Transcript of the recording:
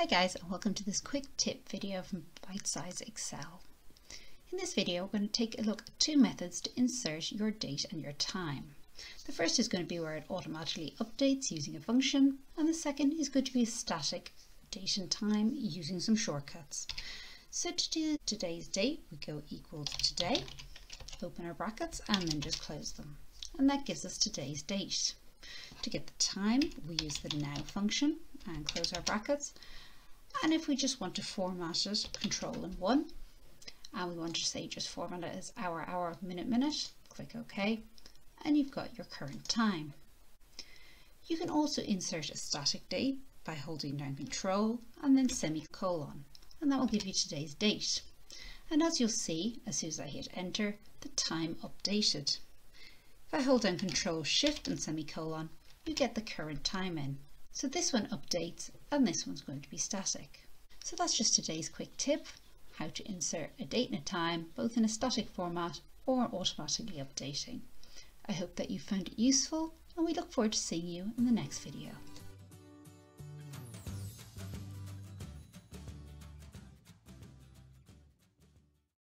Hi guys and welcome to this quick tip video from Bitesize Excel. In this video we're going to take a look at two methods to insert your date and your time. The first is going to be where it automatically updates using a function and the second is going to be a static date and time using some shortcuts. So to do today's date we go equals today, open our brackets and then just close them and that gives us today's date. To get the time we use the now function and close our brackets and if we just want to format it control and 1 and we want to say just format it as hour hour minute minute click OK and you've got your current time. You can also insert a static date by holding down control and then semicolon and that will give you today's date and as you'll see as soon as I hit enter the time updated. If I hold down control shift and semicolon you get the current time in. So this one updates and this one's going to be static. So that's just today's quick tip, how to insert a date and a time, both in a static format or automatically updating. I hope that you found it useful and we look forward to seeing you in the next video.